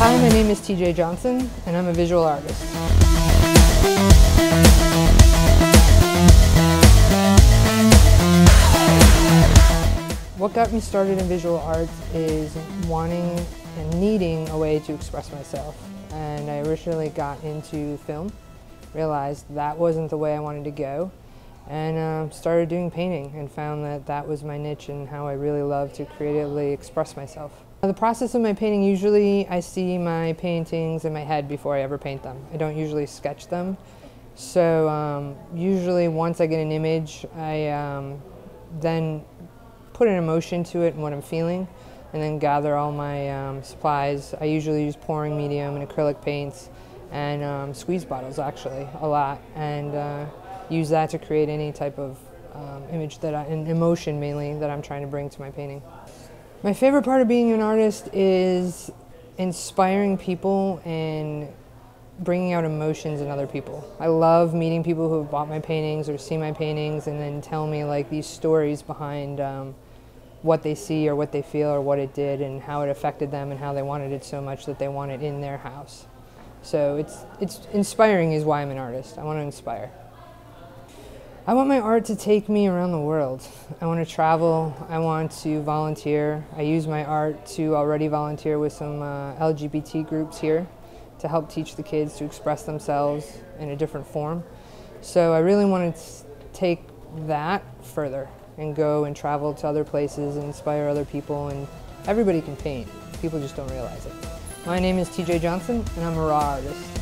Hi, my name is TJ Johnson, and I'm a visual artist. What got me started in visual arts is wanting and needing a way to express myself. And I originally got into film, realized that wasn't the way I wanted to go, and uh, started doing painting and found that that was my niche and how I really love to creatively express myself. The process of my painting, usually I see my paintings in my head before I ever paint them. I don't usually sketch them. So um, usually once I get an image, I um, then put an emotion to it and what I'm feeling, and then gather all my um, supplies. I usually use pouring medium and acrylic paints and um, squeeze bottles actually a lot, and uh, use that to create any type of um, image that I, an emotion mainly that I'm trying to bring to my painting. My favorite part of being an artist is inspiring people and bringing out emotions in other people. I love meeting people who have bought my paintings or see my paintings and then tell me like these stories behind um, what they see or what they feel or what it did and how it affected them and how they wanted it so much that they want it in their house. So it's, it's inspiring is why I'm an artist. I want to inspire. I want my art to take me around the world. I want to travel. I want to volunteer. I use my art to already volunteer with some uh, LGBT groups here to help teach the kids to express themselves in a different form. So I really want to take that further and go and travel to other places and inspire other people. And everybody can paint. People just don't realize it. My name is TJ Johnson, and I'm a raw artist.